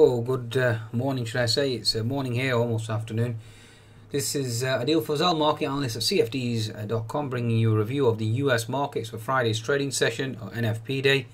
Oh, good uh, morning, should I say? It's uh, morning here, almost afternoon. This is uh, Adil Fazal, market analyst at CFDs.com, bringing you a review of the US markets for Friday's trading session, or NFP day,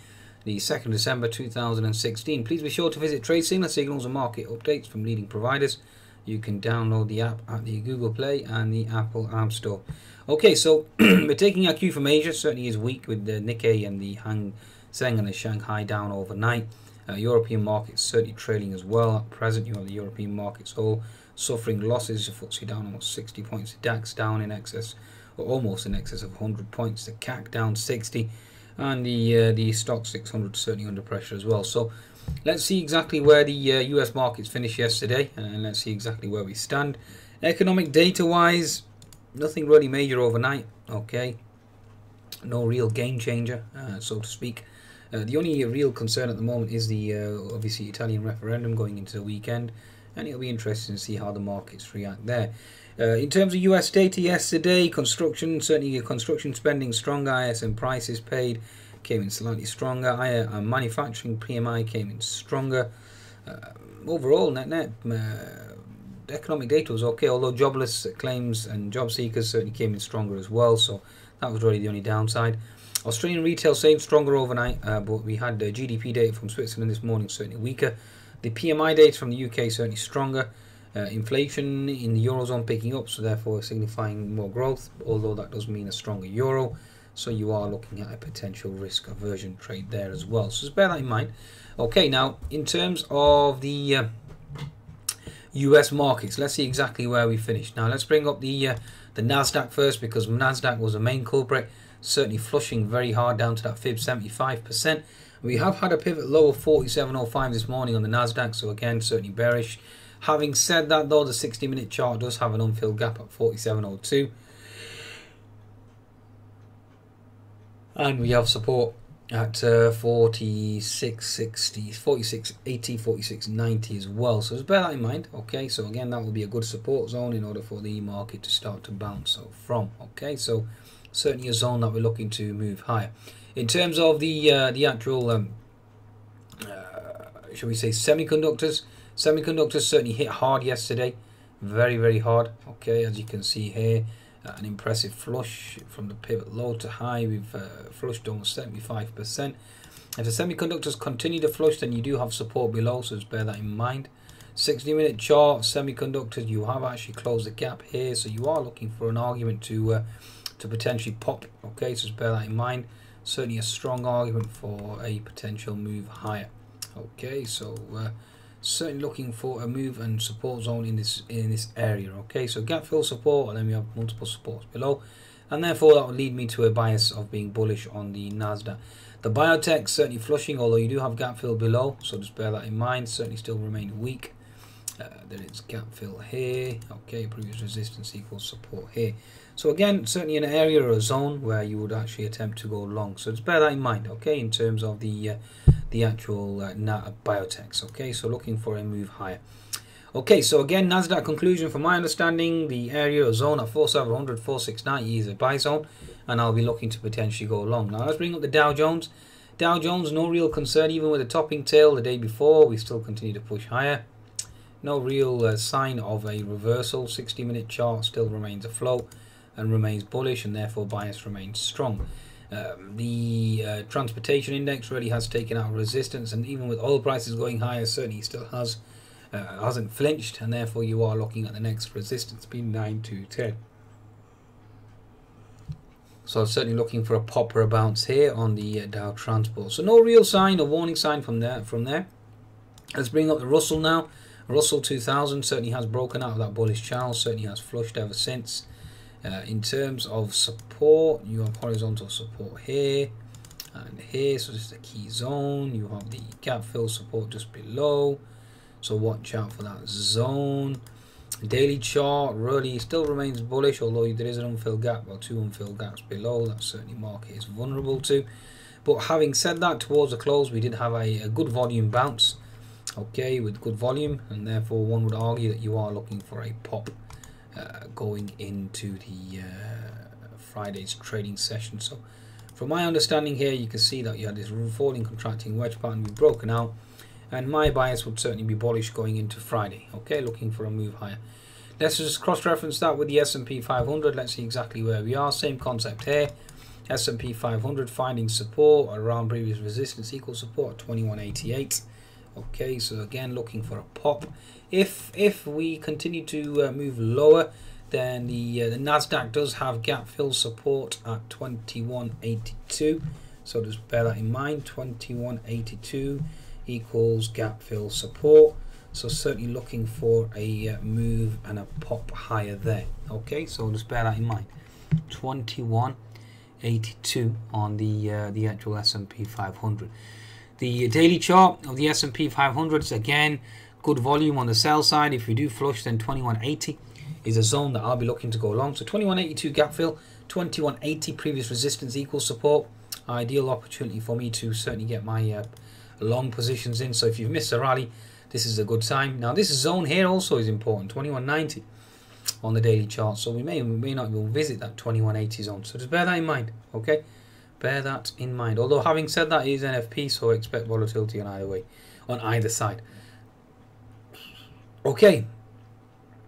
the 2nd December 2016. Please be sure to visit Trade Signals, signals and market updates from leading providers. You can download the app at the Google Play and the Apple App Store. Okay, so we're taking our cue from Asia. Certainly is weak with the Nikkei and the Hang Seng and the Shanghai down overnight. Uh, European markets certainly trailing as well. At present, you have the European markets all suffering losses. The FTSE down almost 60 points. The DAX down in excess, or almost in excess of 100 points. The CAC down 60, and the uh, the Stoxx 600 certainly under pressure as well. So let's see exactly where the uh, US markets finished yesterday, and let's see exactly where we stand. Economic data wise, nothing really major overnight. Okay, no real game changer, uh, so to speak. Uh, the only real concern at the moment is the uh, obviously Italian referendum going into the weekend, and it'll be interesting to see how the markets react there. Uh, in terms of US data yesterday, construction certainly construction spending stronger, ISM prices paid came in slightly stronger, uh, manufacturing PMI came in stronger. Uh, overall, net net economic data was okay, although jobless claims and job seekers certainly came in stronger as well. So that was really the only downside. Australian retail stayed stronger overnight, uh, but we had the GDP data from Switzerland this morning certainly weaker. The PMI data from the UK certainly stronger. Uh, inflation in the eurozone picking up, so therefore signifying more growth. Although that does mean a stronger euro, so you are looking at a potential risk aversion trade there as well. So just bear that in mind. Okay, now in terms of the uh, US markets, let's see exactly where we finished. Now let's bring up the uh, the Nasdaq first because Nasdaq was the main culprit certainly flushing very hard down to that fib 75%. We have had a pivot low of 47.05 this morning on the Nasdaq, so again certainly bearish. Having said that though, the 60 minute chart does have an unfilled gap at 47.02. And we have support at uh, 46.60, 46.80, 46.90 as well. So just bear that in mind. Okay, so again, that will be a good support zone in order for the market to start to bounce from. Okay, so certainly a zone that we're looking to move higher. In terms of the uh, the actual, um, uh, shall we say, semiconductors, semiconductors certainly hit hard yesterday, very very hard. Okay, as you can see here, uh, an impressive flush from the pivot low to high. We've uh, flushed almost 75%. If the semiconductors continue to flush, then you do have support below, so just bear that in mind. 60 minute chart, semiconductors, you have actually closed the gap here, so you are looking for an argument to uh, to potentially pop. Okay, so just bear that in mind. Certainly a strong argument for a potential move higher. Okay, so uh, certainly looking for a move and support zone in this in this area. Okay, so gap fill support, and then we have multiple supports below, and therefore that will lead me to a bias of being bullish on the Nasdaq. The biotech certainly flushing, although you do have gap fill below, so just bear that in mind. Certainly still remain weak. Uh, there is gap fill here. Okay, previous resistance equals support here. So again, certainly an area or a zone where you would actually attempt to go long. So just bear that in mind, okay, in terms of the uh, the actual uh, biotechs. Okay, so looking for a move higher. Okay, so again, Nasdaq conclusion from my understanding, the area or zone at 4700, 4690 is a buy zone, and I'll be looking to potentially go long. Now let's bring up the Dow Jones. Dow Jones, no real concern, even with the topping tail the day before, we still continue to push higher. No real uh, sign of a reversal. 60 minute chart still remains afloat and remains bullish and therefore bias remains strong. Um, the uh, transportation index really has taken out resistance and even with oil prices going higher certainly still has uh, hasn't flinched and therefore you are looking at the next resistance being 9 to 10 so certainly looking for a pop or a bounce here on the uh, Dow Transport. So no real sign or warning sign from there from there. Let's bring up the Russell now. Russell 2000 certainly has broken out of that bullish channel certainly has flushed ever since uh, in terms of support, you have horizontal support here and here, so this is the key zone. You have the gap fill support just below, so watch out for that zone. Daily chart really still remains bullish, although there is an unfilled gap or two unfilled gaps below. That certainly market is vulnerable to. But having said that, towards the close, we did have a, a good volume bounce. Okay, with good volume, and therefore one would argue that you are looking for a pop uh, going into the uh, Friday's trading session. So from my understanding here, you can see that you had this falling contracting wedge pattern. We've broken out and my bias would certainly be bullish going into Friday. Okay, looking for a move higher. Let's just cross-reference that with the S&P 500. Let's see exactly where we are. Same concept here. S&P 500 finding support around previous resistance equal support at 2188. Okay, so again looking for a pop. If if we continue to uh, move lower, then the uh, the Nasdaq does have gap fill support at 2182. So just bear that in mind. 2182 equals gap fill support. So certainly looking for a uh, move and a pop higher there. Okay, so just bear that in mind. 2182 on the uh, the actual S&P 500. The daily chart of the S&P 500 is again good volume on the sell side. If we do flush, then 2180 is a zone that I'll be looking to go along. So 2182 gap fill, 2180 previous resistance equals support. Ideal opportunity for me to certainly get my uh, long positions in. So if you've missed a rally, this is a good time. Now this zone here also is important, 2190 on the daily chart. So we may we may not even visit that 2180 zone. So just bear that in mind, okay? Bear that in mind. Although having said that, it is NFP, so expect volatility on either way, on either side. Okay,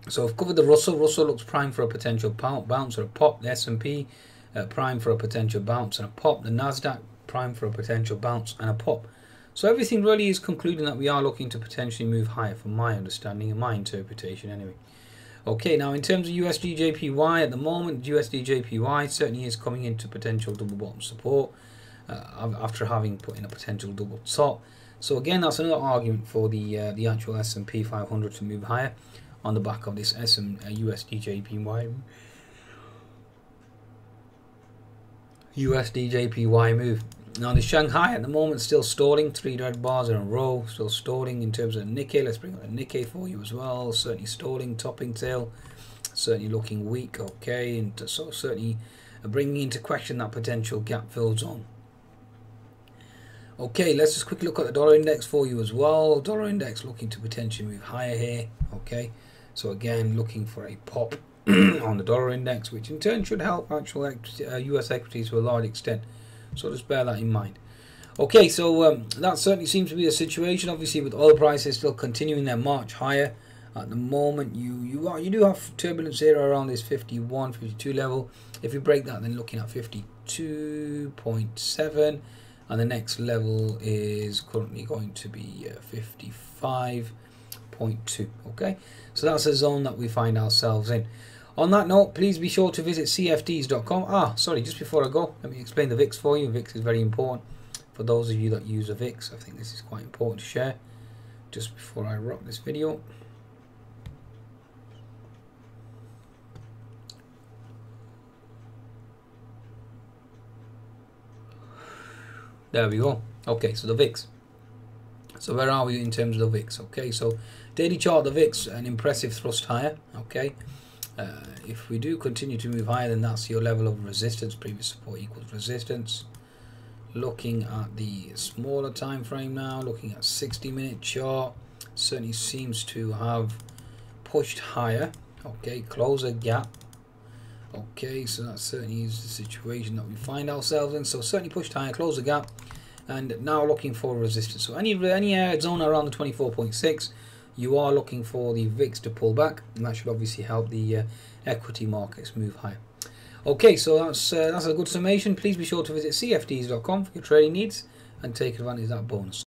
so I've covered the Russell. Russell looks prime for a potential bounce or a pop. The S&P uh, prime for a potential bounce and a pop. The Nasdaq prime for a potential bounce and a pop. So everything really is concluding that we are looking to potentially move higher from my understanding and my interpretation anyway. Okay, now in terms of USD JPY at the moment, USD JPY certainly is coming into potential double bottom support uh, after having put in a potential double top. So again, that's another argument for the uh, the actual S&P 500 to move higher on the back of this SM uh, USD JPY USD JPY move. Now the Shanghai at the moment still stalling, three red bars in a row, still stalling in terms of Nikkei. Let's bring up the Nikkei for you as well. Certainly stalling, topping tail, certainly looking weak. Okay, and so certainly bringing into question that potential gap fill zone. Okay, let's just quickly look at the dollar index for you as well. Dollar index looking to potentially move higher here. Okay, so again looking for a pop on the dollar index, which in turn should help actual uh, US equities to a large extent. So just bear that in mind. Okay, so um, that certainly seems to be the situation. Obviously, with oil prices still continuing their march higher at the moment, you you are you do have turbulence here around this 51, 52 level. If you break that, then looking at 52.7, and the next level is currently going to be uh, 55.2. Okay, so that's a zone that we find ourselves in. On that note, please be sure to visit cfds.com. Ah, sorry, just before I go, let me explain the VIX for you. VIX is very important for those of you that use a VIX. I think this is quite important to share just before I wrap this video. There we go. Okay, so the VIX. So where are we in terms of the VIX? Okay, so daily chart, the VIX, an impressive thrust higher. Okay, uh, if we do continue to move higher, then that's your level of resistance. Previous support equals resistance. Looking at the smaller time frame now, looking at 60 minute chart, certainly seems to have pushed higher. Okay, close a gap. Okay, so that certainly is the situation that we find ourselves in. So certainly pushed higher, close the gap, and now looking for resistance. So any any uh, zone around the 24.6 you are looking for the VIX to pull back, and that should obviously help the uh, equity markets move higher. Okay, so that's uh, that's a good summation. Please be sure to visit cfds.com for your trading needs and take advantage of that bonus.